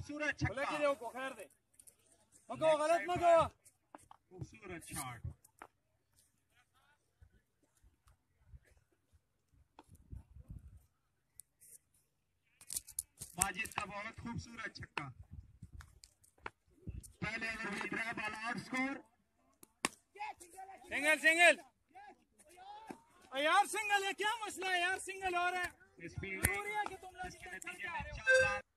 خوبصورت چھکا کہ دیو کو خیر دے مکو غلط مکو خوبصورت شاٹ ماجد کا بہت خوبصورت چھکا پہلے اوور میں ڈرا ball out score single single یار سنگل ہے کیا مسئلہ ہے یار سنگل ہو رہا ہے ضروری ہے کہ تم لوگ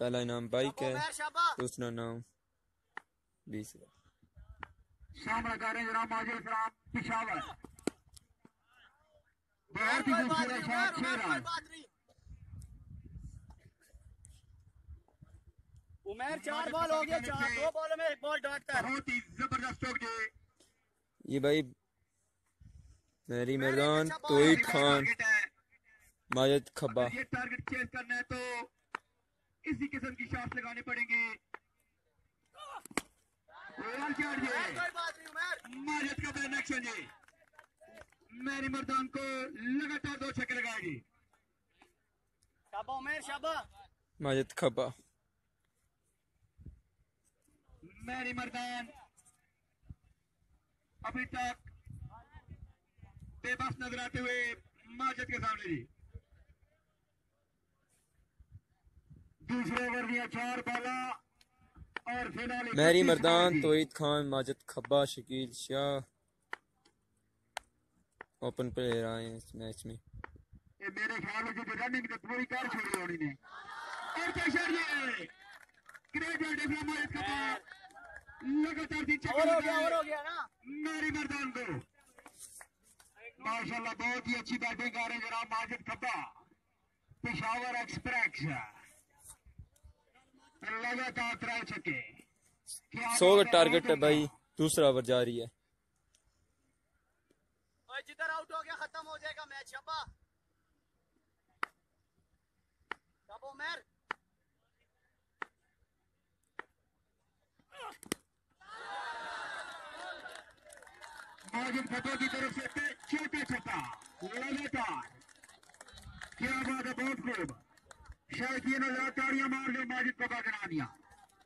پہلا انعام بائک ہے دوسرا نام بیس ہے سامنا کر رہے ہیں جناب ماجد فرام پشاور بہت ہی خوبصورت شاٹ چھ رن عمیر چار بال ہو گیا چار دو بالوں میں ایک بال ڈاٹ کر بہت ہی زبردست چوک جی یہ بھائی میری مردان توحید خان ماجد کھبا یہ ٹارگٹ چیز کرنا ہے تو اسی قسم کی شاٹ لگانے پڑیں گے۔ ماجد کا بین ایکشن جی۔ میری مردان کو لگاتار دو چھکے لگائے گی۔ شابا عمیر شابا ماجد کھبا میری مردان ابھی تک بے بس نظر آتے ہوئے ماجد کے سامنے جی۔ دوسرے اوور دیا چار بالا اور فی الحال میری مردان توحید خان ماجد کھبا شکیل شاہ۔ اوپن پلیئر آئے ہیں اس میچ میں۔ یہ میرے خیال میں جو رننگ نے پوری کر چھوڑی ہونی نے۔ اور پریشر یہ گریٹ بیٹ ہے ماجد کا بال لگاتار تین چھکے اور ہو گیا اور لگائے ہو گیا نا۔ میری مردان کو۔ ماشاءاللہ بہت ہی اچھی بیٹنگ کر رہے ہیں جناب ماجد کھبا۔ پشاور ایکسپریس لگاتار ترائے چھکے کیا سو کا ٹارگٹ ہے بھائی دوسرا اوور جاری ہے۔ اوے جدھر آؤٹ ہو گیا ختم ہو جائے گا میچ کی طرف سے چھوٹے لگاتار کیا بات ہے بہت خوب۔ شاید یہ نظر تاڑیاں مار دے ماجد کھبا بنا دیا۔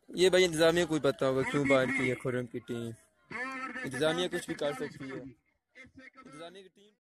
یہ بھائی انتظامیہ کوئی پتا ہوگا کیوں باہر کی ہے خرم کی ٹیم۔ انتظامیہ کچھ بھی کر سکتی ہے۔ انتظامیہ کی ٹیم